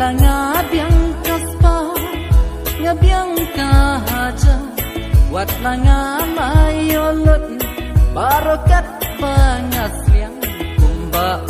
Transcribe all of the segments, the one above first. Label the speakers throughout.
Speaker 1: Wala nga biyang kaspa Nga biyang kahaja. Wala nga mayolot Barokat pangasliang kumbak.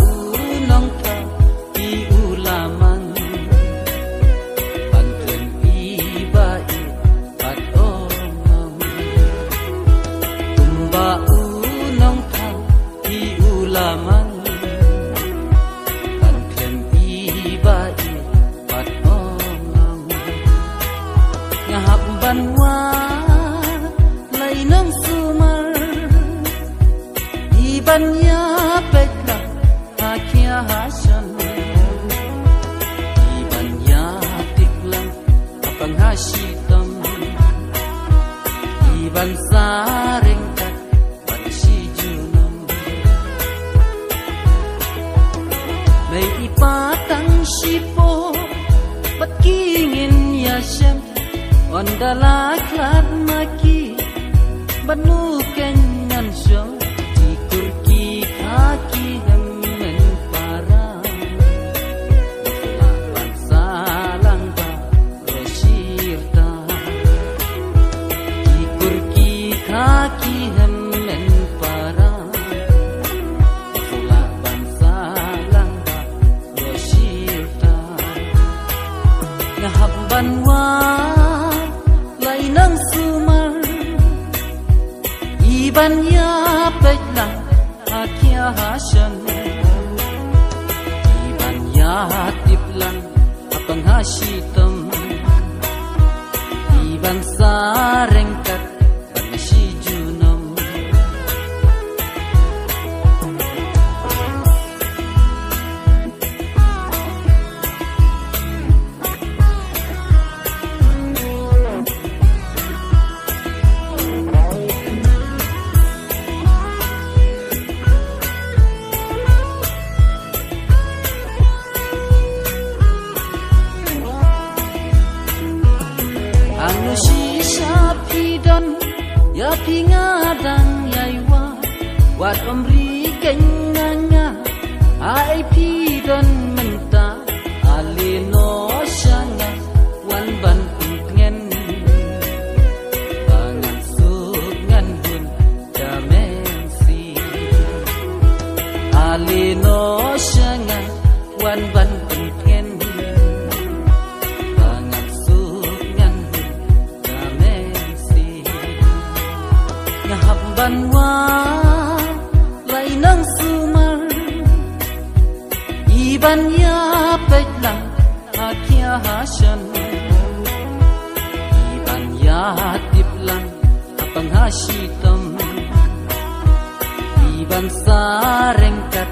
Speaker 1: Nang sumar ibanya pekla akia hasan ibanya tiklam apang hasitam iban sareng kat pansi junam may ipatang sipo Ba't kingin yasem Ondalaklat maki. Banukan ngan siya Ikur ki kaki hemen para Lapan salang ba Rosirta Ikur ki kaki hemen para Lapan salang ba Rosirta Ngahabban wa Iban ya pekla akia hasan Iban ya tiplan apang hasitam Iban sarengkat si sa pi don ya pingadang yaiwa wat omri nga ai pidon no sha nga wan ban ngen bangan su ngan bun damen si cha nga, wan ban ngahap banwa lay nang sumar iban ya pekla akia hasan iban ya tiplan apang hasitam iban sarengkat